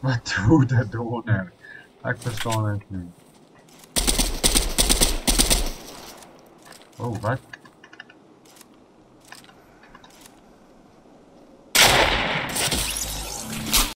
Wat doet de just Ik verstaan het me. Oh, what?